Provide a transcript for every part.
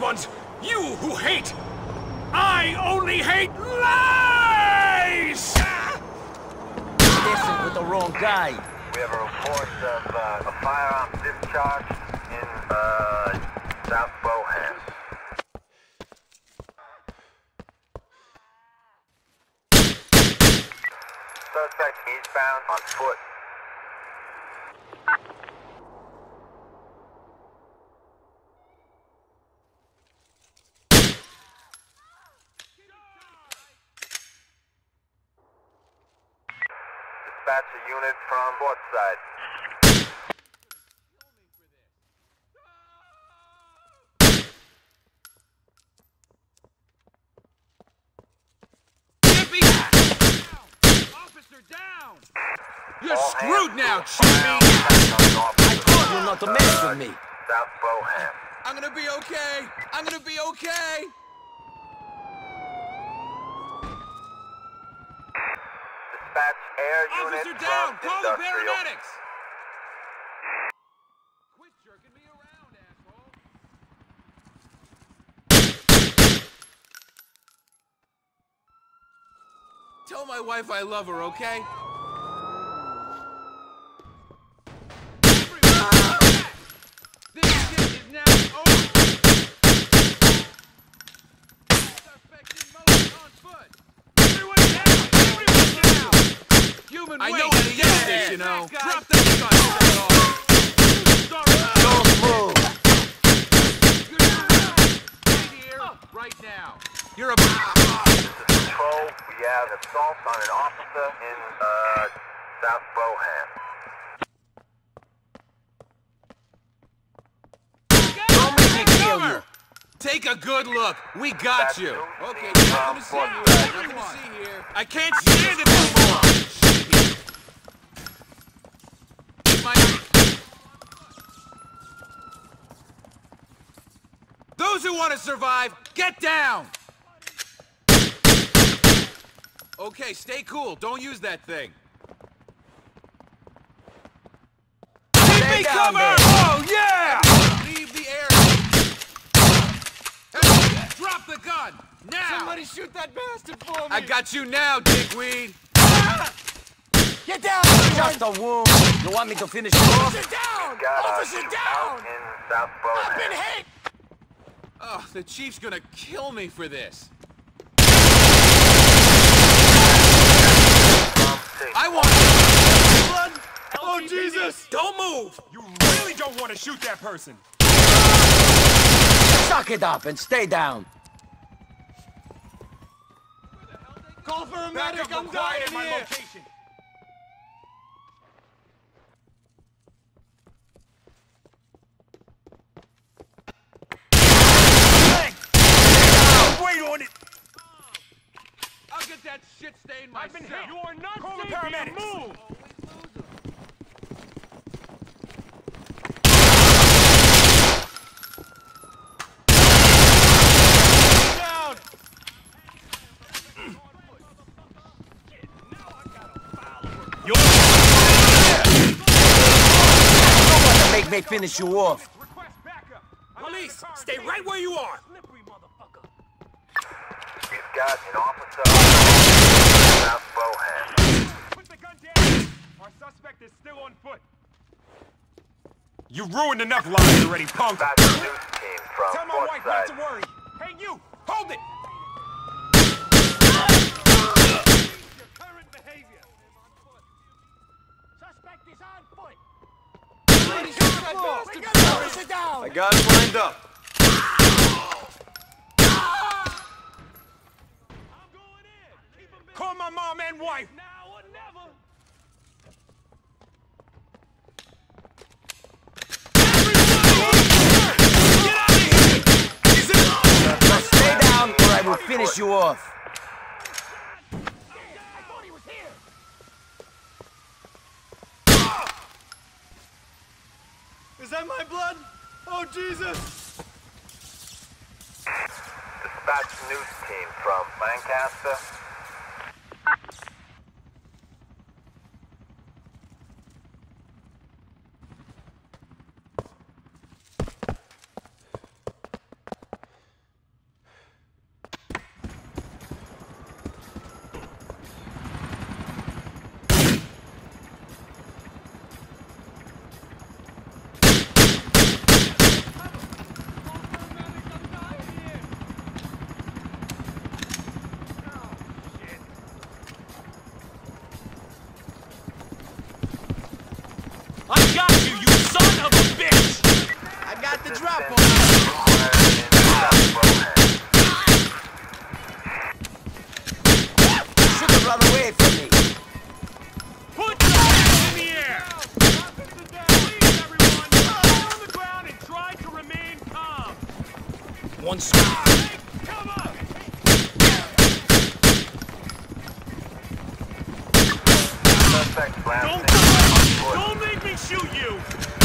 ones, you who hate. I only hate lies! Listen with the wrong guy. We have a report of uh, a firearm discharge in uh, South Bohan. Suspect eastbound on foot. Dispatch a unit from north side. Get me Officer down! You're All screwed now, to Chippy! firearm attack on an officer. Told you not to mess with me. South Bohan. I'm gonna be okay! I'm gonna be okay! Dispatch air unit Officer down! from Call the paramedics! Quit jerking me around, Tell my wife I love her, okay? This shit is now over! Suspect in motion on foot! Everyone down! Everyone down! Human I know how to use this, you know. Drop the gun! Don't move. Right now. You're a... Control, we have assault on an officer in uh, South Bohan. Don't make me kill you. Take a good look. We got That's you. new. Okay, From nothing to see what here. side? Nothing to see here. I can't stand it anymore. My... Those who want to survive, get down. Okay, stay cool. Don't use that thing. Keep me down covered! there. Oh, yeah! Leave the area. Hey, drop the gun! Now! Somebody shoot that bastard for me! I got you now, dickweed! Get down! Just a wound. You want me to finish you off? Officer down! Got Officer down! in I've been hit! Oh, the chief's gonna kill me for this. From six. I want blood. Oh, Jesus! Don't move. You really don't want to shoot that person. Suck it up and stay down. Call for a Back medic! I'm dying at my here! location. Wait on it! I'll get that shit myself. I've been hit. You are not Call the paramedics. Move. Down! You're Don't make me finish you off. request backup. Police, stay right where you are. Slippery motherfucker. We've got an officer in South Bohan. Put the gun down. Our suspect is still on foot. You ruined enough lives already, punk. Dispatch a team from Tell my north wife not to worry. Hey, you! Hold it! Your current! Suspect is on foot! Somebody shoot that bastard! Get the officer down! I got him lined up. I'm going in! Keep him Call my mom and wife. now or never! Just stay down or I will finish you off. I thought he was here! Is that my blood? Oh, Jesus! Dispatch news team from Lancaster. Shoot you!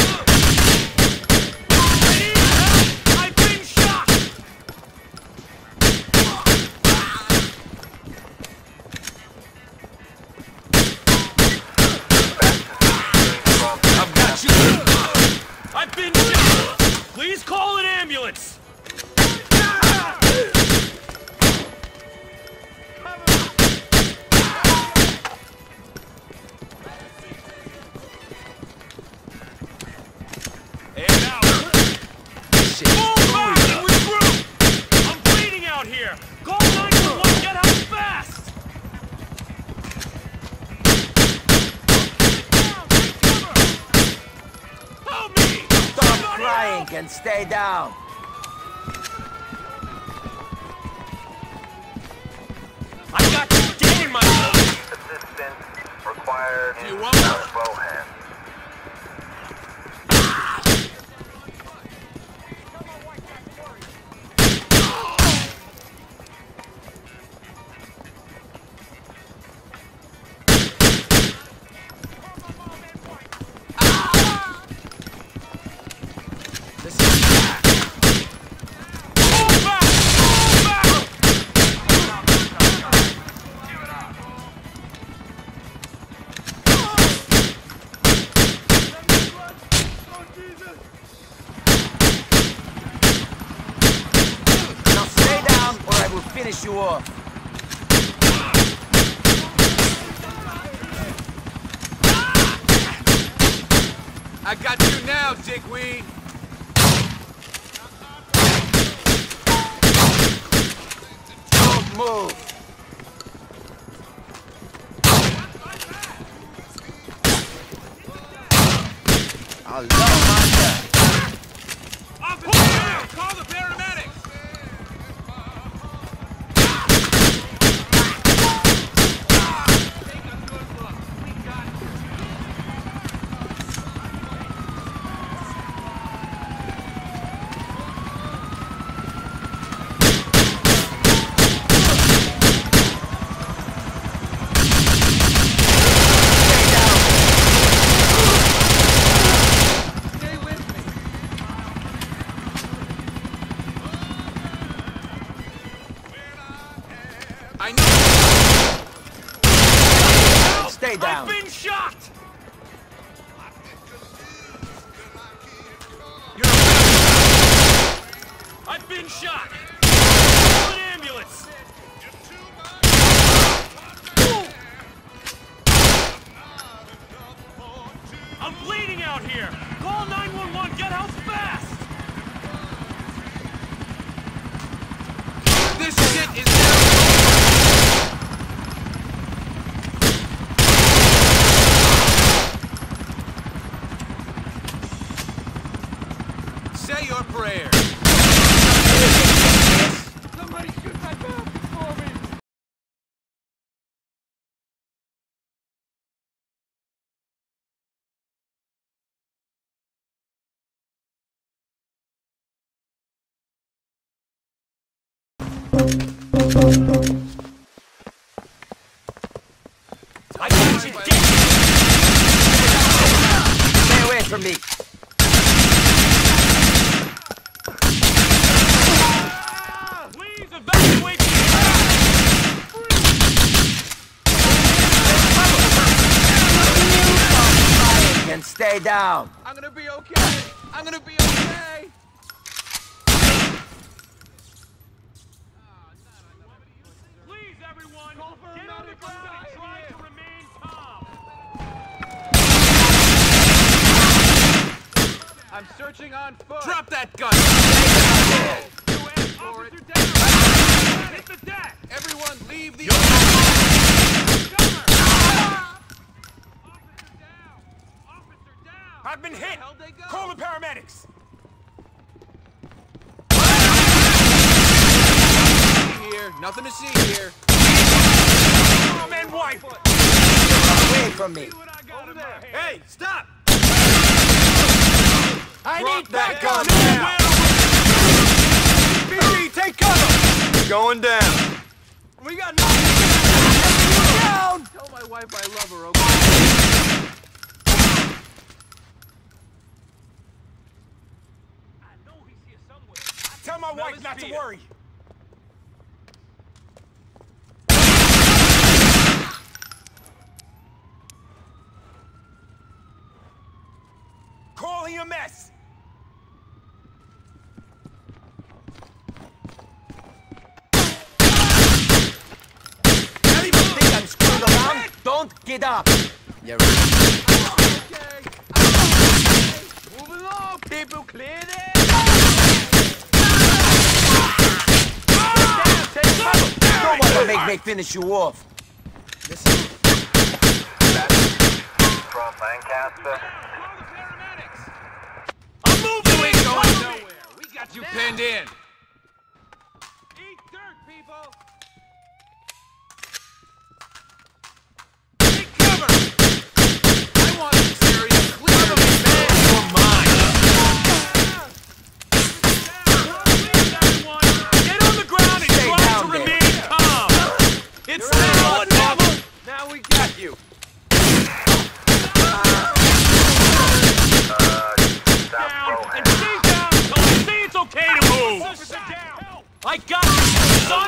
Stop crying and stay down. I got you dead in my Assistance required Do in Bohan. Finish you off. I got you now, dickweed. Don't move. Hello, Master. I've shot! I got you dead! Stay away from me. Please evacuate the And stay down. I'm gonna be okay. I'm gonna be okay. I'm searching on foot. Drop that gun. For it. Down! Hit the deck! Everyone, leave the. Officer down! Officer down! I've been hit! go? Call the paramedics! Here, nothing to see here. Mom and wife! Away from me. What I got in my hand. Hey, stop! I Drop need that backup. gun now. Nowhere to going down. We got nothing. Down. Tell my wife I love her, okay? I know he's here somewhere. Tell my wife not to fear. worry. Calling a mess. Think I'm screwed around? Don't get up. Yeah, right. Okay. Okay. Moving along, people. Clear this. Don't wanna make me finish you off. From Lancaster. Call the paramedics. I'm moving You in! ain't going Cover me! nowhere. We got you pinned in. Eat dirt, people! Take cover. I want this area clear of me, man. You're mine. Get on the ground and Stay try down to there. remain calm! It's now or never! Now we got you. South Down Bohan. and stay down until I say it's okay to move! I got you, son!